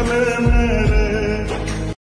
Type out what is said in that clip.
Amen.